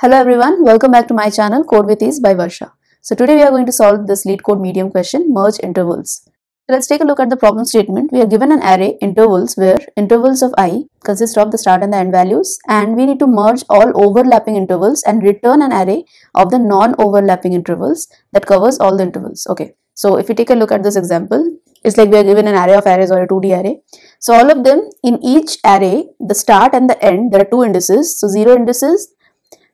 Hello everyone, welcome back to my channel Code with Ease by Varsha. So today we are going to solve this LeetCode medium question merge intervals. So let's take a look at the problem statement. We are given an array intervals where intervals of i consist of the start and the end values and we need to merge all overlapping intervals and return an array of the non-overlapping intervals that covers all the intervals. Okay, so if you take a look at this example, it's like we are given an array of arrays or a 2D array. So all of them in each array, the start and the end, there are two indices. So zero indices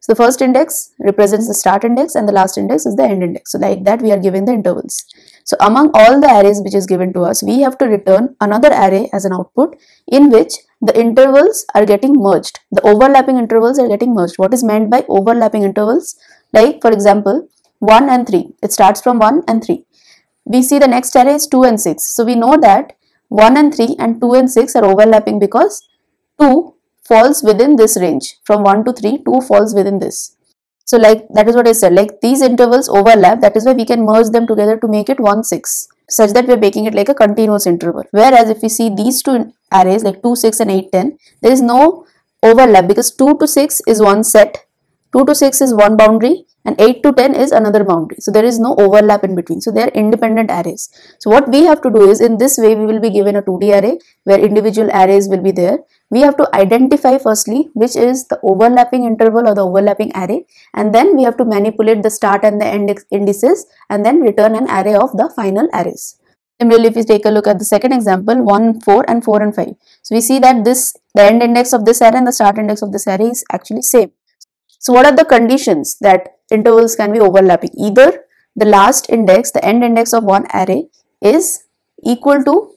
so the first index represents the start index and the last index is the end index. So like that we are given the intervals. So among all the arrays which is given to us, we have to return another array as an output in which the intervals are getting merged. The overlapping intervals are getting merged. What is meant by overlapping intervals? Like for example, 1 and 3. It starts from 1 and 3. We see the next array is 2 and 6. So we know that 1 and 3 and 2 and 6 are overlapping because 2 falls within this range from 1 to 3 2 falls within this. So like that is what i said like these intervals overlap that is why we can merge them together to make it 1 6 such that we are making it like a continuous interval. Whereas if we see these two arrays like 2 6 and 8 10 there is no overlap because 2 to 6 is one set 2 to 6 is one boundary and 8 to 10 is another boundary. So there is no overlap in between. So they are independent arrays. So what we have to do is in this way we will be given a 2D array where individual arrays will be there. We have to identify firstly which is the overlapping interval or the overlapping array and then we have to manipulate the start and the end indices and then return an array of the final arrays. Similarly, if we take a look at the second example, 1, 4 and 4 and 5. So we see that this the end index of this array and the start index of this array is actually same. So what are the conditions that intervals can be overlapping? Either the last index, the end index of one array is equal to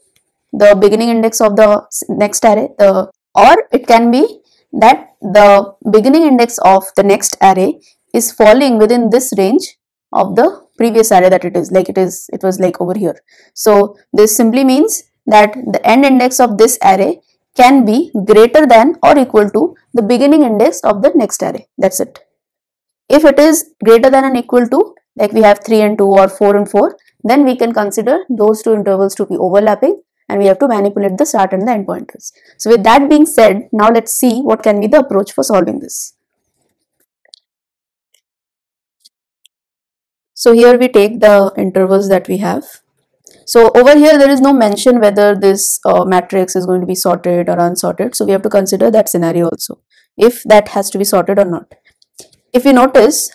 the beginning index of the next array, the or it can be that the beginning index of the next array is falling within this range of the previous array that it is like it is it was like over here so this simply means that the end index of this array can be greater than or equal to the beginning index of the next array. That's it. If it is greater than and equal to, like we have 3 and 2 or 4 and 4, then we can consider those two intervals to be overlapping and we have to manipulate the start and the end pointers. So with that being said, now let's see what can be the approach for solving this. So here we take the intervals that we have so over here there is no mention whether this uh, matrix is going to be sorted or unsorted. So we have to consider that scenario also if that has to be sorted or not. If you notice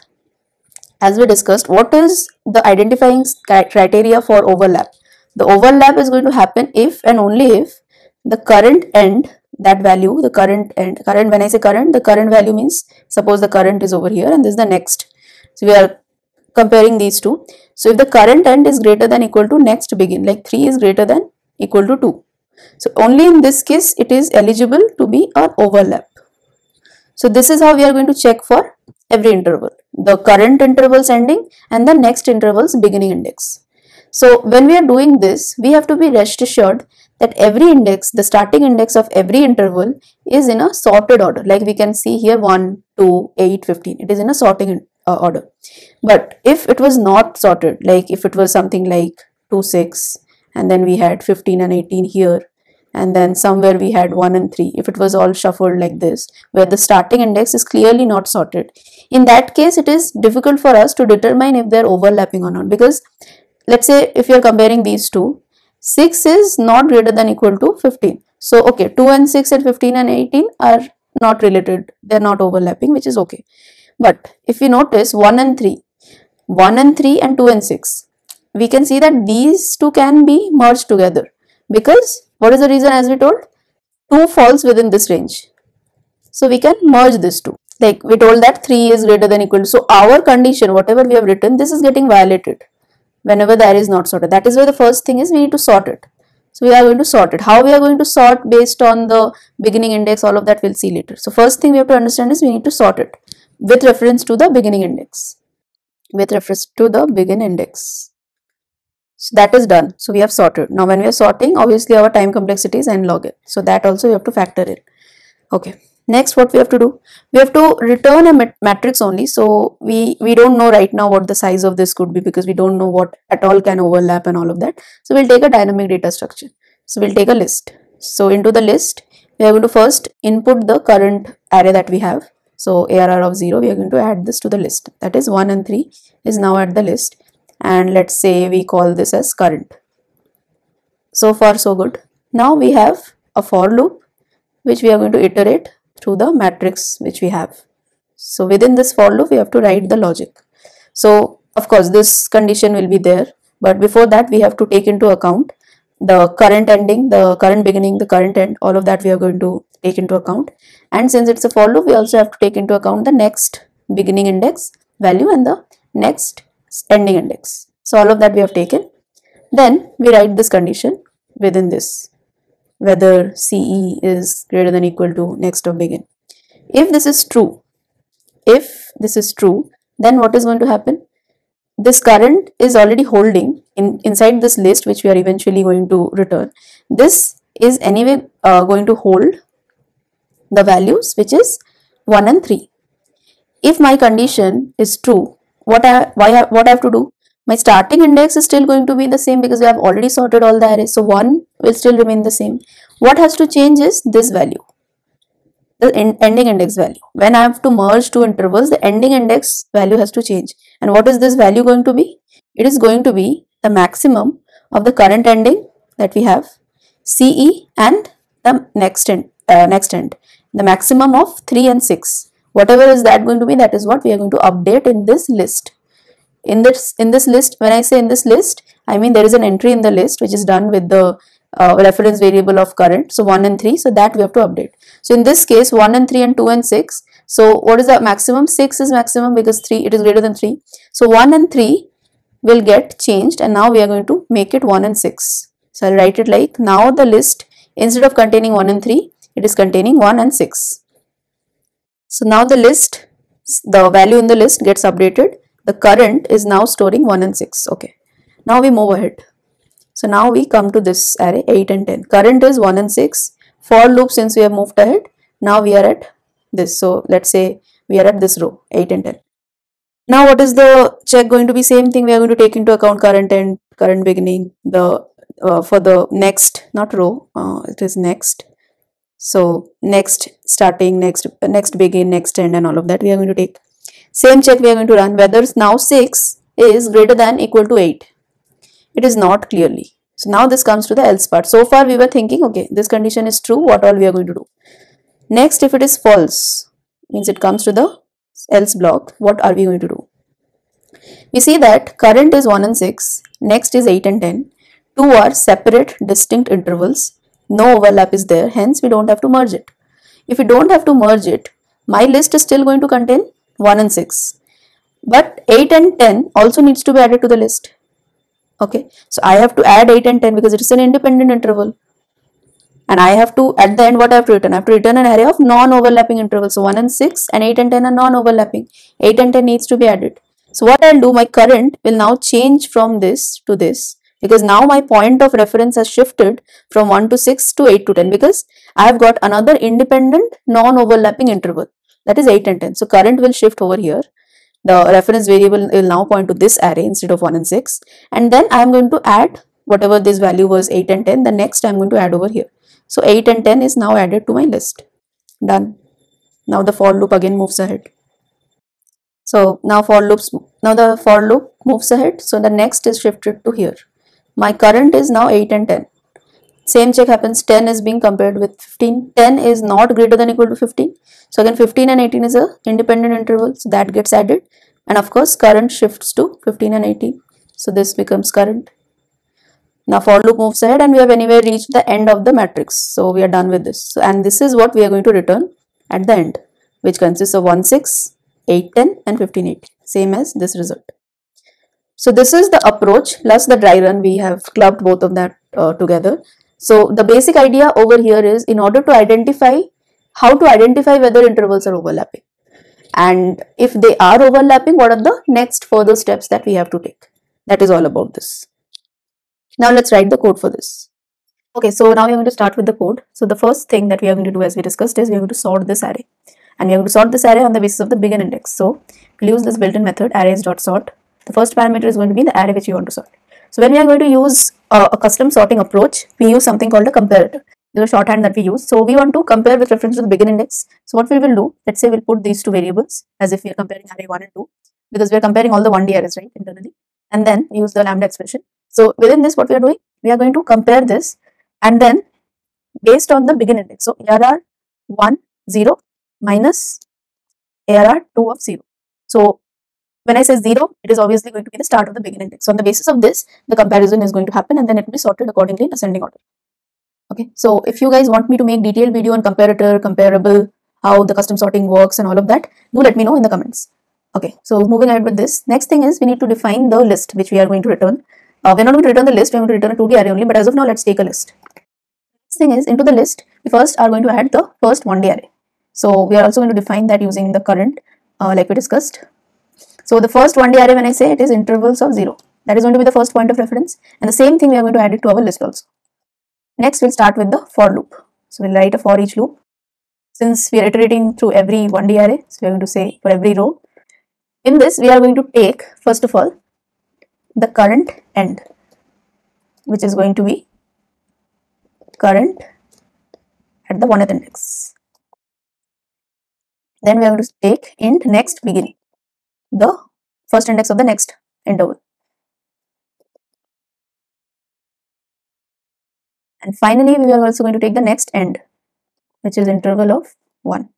as we discussed what is the identifying criteria for overlap. The overlap is going to happen if and only if the current end that value the current end current when I say current the current value means suppose the current is over here and this is the next. So we are comparing these two. So if the current end is greater than equal to next begin like 3 is greater than equal to 2. So only in this case it is eligible to be an overlap. So this is how we are going to check for every interval. The current intervals ending and the next intervals beginning index. So when we are doing this, we have to be rest assured that every index, the starting index of every interval is in a sorted order. Like we can see here 1, 2, 8, 15. It is in a sorting uh, order. But if it was not sorted like if it was something like 2 6 and then we had 15 and 18 here and then somewhere we had 1 and 3 if it was all shuffled like this where the starting index is clearly not sorted in that case it is difficult for us to determine if they're overlapping or not. Because let's say if you're comparing these two 6 is not greater than equal to 15 so okay 2 and 6 and 15 and 18 are not related they're not overlapping which is okay but if you notice 1 and 3, 1 and 3 and 2 and 6, we can see that these two can be merged together because what is the reason as we told? 2 falls within this range. So we can merge these two. Like we told that 3 is greater than equal to. So our condition, whatever we have written, this is getting violated whenever there is not sorted. That is why the first thing is we need to sort it. So we are going to sort it. How we are going to sort based on the beginning index, all of that we'll see later. So first thing we have to understand is we need to sort it with reference to the beginning index. With reference to the begin index. So that is done. So we have sorted. Now when we are sorting obviously our time complexity is n log n. So that also you have to factor in. Okay. Next what we have to do? We have to return a mat matrix only. So we we don't know right now what the size of this could be because we don't know what at all can overlap and all of that. So we'll take a dynamic data structure. So we'll take a list. So into the list we are going to first input the current array that we have So ARR of 0, we are going to add this to the list. That is 1 and 3 is now at the list. And let's say we call this as current. So far so good. Now we have a for loop which we are going to iterate through the matrix which we have. So within this for loop we have to write the logic. So of course this condition will be there but before that we have to take into account the current ending, the current beginning, the current end, all of that we are going to take into account. And since it's a for loop, we also have to take into account the next beginning index value and the next ending index. So all of that we have taken. Then we write this condition within this, whether CE is greater than equal to next of begin. If this is true, if this is true, then what is going to happen? this current is already holding in inside this list which we are eventually going to return this is anyway uh, going to hold the values which is 1 and 3 if my condition is true what I, why I, what I have to do my starting index is still going to be the same because we have already sorted all the arrays so 1 will still remain the same what has to change is this value the ending index value. When I have to merge two intervals, the ending index value has to change. And what is this value going to be? It is going to be the maximum of the current ending that we have, CE and the next end, uh, next end, the maximum of 3 and 6. Whatever is that going to be, that is what we are going to update in this list. In this, in this list, when I say in this list, I mean there is an entry in the list which is done with the uh, reference variable of current. So 1 and 3 so that we have to update. So in this case 1 and 3 and 2 and 6 so what is the maximum? 6 is maximum because 3 it is greater than 3 so 1 and 3 will get changed and now we are going to make it 1 and 6 so i'll write it like now the list instead of containing 1 and 3 it is containing 1 and 6 so now the list the value in the list gets updated the current is now storing 1 and 6 okay now we move ahead so now we come to this array 8 and 10. Current is 1 and 6. For loop since we have moved ahead, now we are at this. So let's say we are at this row 8 and 10. Now what is the check going to be? Same thing we are going to take into account current and current beginning, the uh, for the next, not row, uh, it is next. So next starting, next next begin, next end and all of that we are going to take. Same check we are going to run whether now 6 is greater than equal to 8 it is not clearly. So now this comes to the else part. So far we were thinking, okay, this condition is true, what all we are going to do. Next, if it is false, means it comes to the else block, what are we going to do? We see that current is 1 and 6, next is 8 and 10. Two are separate distinct intervals. No overlap is there, hence we don't have to merge it. If we don't have to merge it, my list is still going to contain 1 and 6. But 8 and 10 also needs to be added to the list. Okay? So i have to add 8 and 10 because it is an independent interval. And i have to at the end what i have to return? I have to return an array of non-overlapping intervals. So 1 and 6 and 8 and 10 are non-overlapping. 8 and 10 needs to be added. So what i'll do my current will now change from this to this because now my point of reference has shifted from 1 to 6 to 8 to 10 because I have got another independent non-overlapping interval that is 8 and 10. So current will shift over here the reference variable will now point to this array instead of 1 and 6 and then I am going to add whatever this value was 8 and 10 the next I am going to add over here. So 8 and 10 is now added to my list. Done. Now the for loop again moves ahead. So now for loops now the for loop moves ahead. So the next is shifted to here. My current is now 8 and 10. Same check happens 10 is being compared with 15. 10 is not greater than equal to 15. So again 15 and 18 is a independent interval. So that gets added. And of course current shifts to 15 and 18. So this becomes current. Now for loop moves ahead and we have anyway reached the end of the matrix. So we are done with this. So, and this is what we are going to return at the end which consists of 1, 6, 8, 10 and 15, 8. Same as this result. So this is the approach plus the dry run. We have clubbed both of that uh, together. So the basic idea over here is in order to identify how to identify whether intervals are overlapping. And if they are overlapping what are the next further steps that we have to take? That is all about this. Now let's write the code for this. Okay so now we're going to start with the code. So the first thing that we are going to do as we discussed is we're going to sort this array. And we're going to sort this array on the basis of the begin index. So we'll use this built-in method arrays.sort the first parameter is going to be the array which you want to sort so when we are going to use a, a custom sorting approach we use something called a comparator This is a shorthand that we use. So we want to compare with reference to the begin index. So what we will do, let's say we'll put these two variables as if we are comparing array 1 and 2 because we are comparing all the 1D arrays, right, internally. And then use the lambda expression. So within this, what we are doing, we are going to compare this and then based on the begin index. So ARR 1, 0 minus ARR 2 of 0. So when I say 0, it is obviously going to be the start of the begin index. So on the basis of this, the comparison is going to happen and then it will be sorted accordingly in ascending order. Okay, so if you guys want me to make detailed video on comparator, comparable, how the custom sorting works and all of that, do let me know in the comments. Okay, so moving ahead with this, next thing is we need to define the list which we are going to return. Uh, we're not going to return the list, we're going to return a 2D array only, but as of now, let's take a list. Next thing is into the list, we first are going to add the first 1D array. So we are also going to define that using the current, uh, like we discussed. So the first 1D array, when I say it is intervals of 0, that is going to be the first point of reference. And the same thing we are going to add it to our list also. Next, we'll start with the for loop. So we'll write a for each loop. Since we are iterating through every 1D array, so we are going to say for every row. In this, we are going to take, first of all, the current end, which is going to be current at the one 1th index. Then we are going to take int next begin, the first index of the next interval. And finally, we are also going to take the next end, which is interval of 1.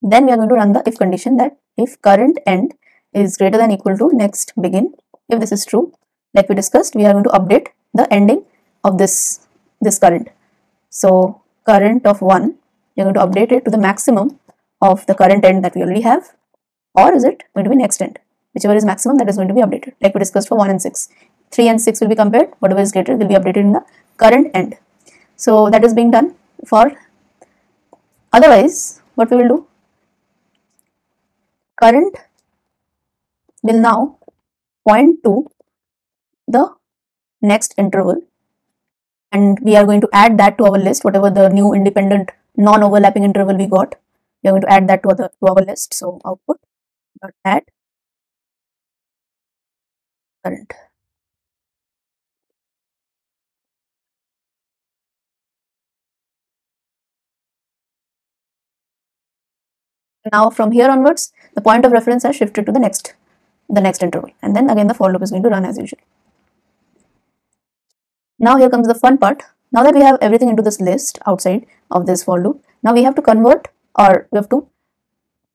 Then we are going to run the if condition that if current end is greater than equal to next begin, if this is true, like we discussed, we are going to update the ending of this, this current. So current of 1, we are going to update it to the maximum of the current end that we already have or is it going to be next end? Whichever is maximum that is going to be updated like we discussed for 1 and 6. 3 and 6 will be compared, whatever is greater will be updated in the current end. So that is being done for otherwise what we will do current will now point to the next interval and we are going to add that to our list whatever the new independent non-overlapping interval we got we are going to add that to, other, to our list so output dot add current Now from here onwards, the point of reference has shifted to the next, the next interval. And then again the for loop is going to run as usual. Now here comes the fun part. Now that we have everything into this list outside of this for loop, now we have to convert or we have to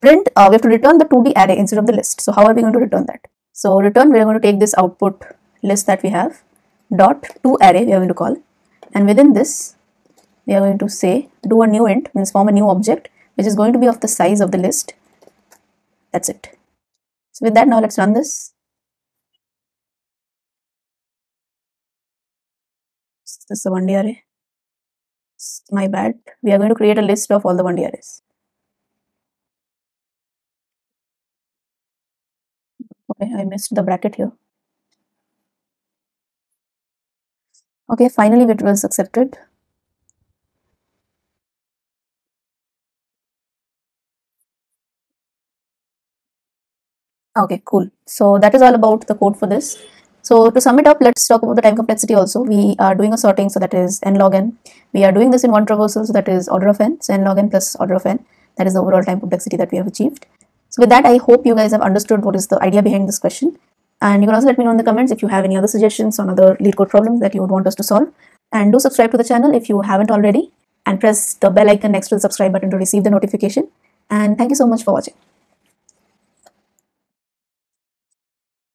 print, uh, we have to return the 2D array instead of the list. So how are we going to return that? So return, we are going to take this output list that we have dot to array we are going to call and within this we are going to say do a new int means form a new object which is going to be of the size of the list. That's it. So with that, now let's run this. This is the 1D array. My bad. We are going to create a list of all the 1D arrays. I missed the bracket here. Okay, finally it was accepted. Okay, cool. So that is all about the code for this. So to sum it up, let's talk about the time complexity also. We are doing a sorting, so that is n log n. We are doing this in one traversal, so that is order of n. So n log n plus order of n. That is the overall time complexity that we have achieved. So with that, I hope you guys have understood what is the idea behind this question. And you can also let me know in the comments if you have any other suggestions on other LeetCode problems that you would want us to solve. And do subscribe to the channel if you haven't already. And press the bell icon next to the subscribe button to receive the notification. And thank you so much for watching.